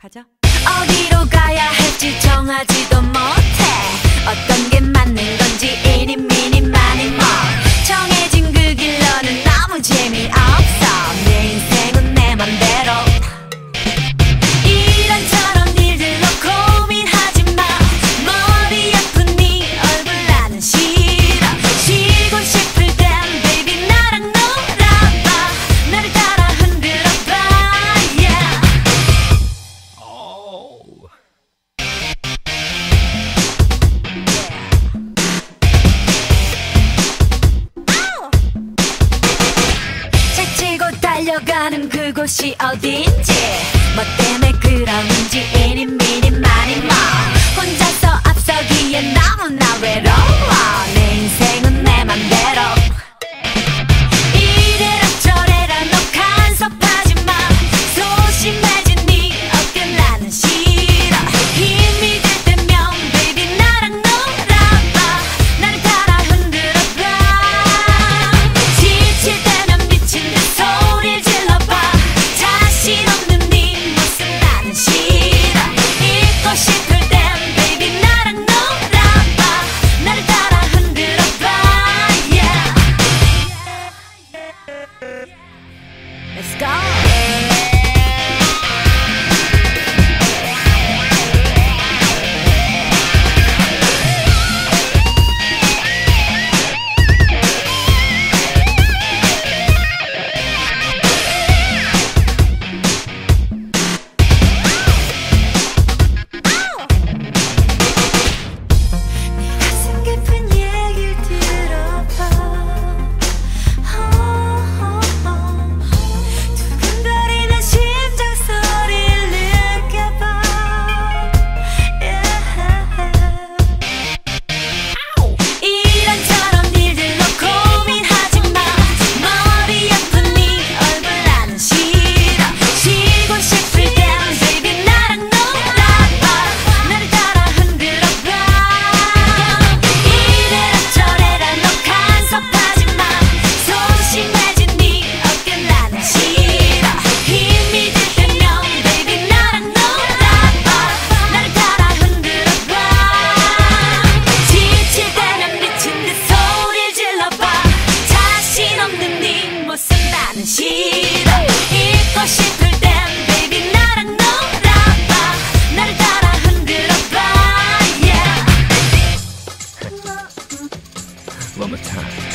가자. 어디로 가야 할지 정하지도 못해. 어떤 게 맞는 건지 이니 미니 말. 걸어가는 그곳이 어딘지 뭐 때문에 그런지 이니 미니 말이 뭐. 혼자서 앞서기엔 너무나 외로워. sky. time.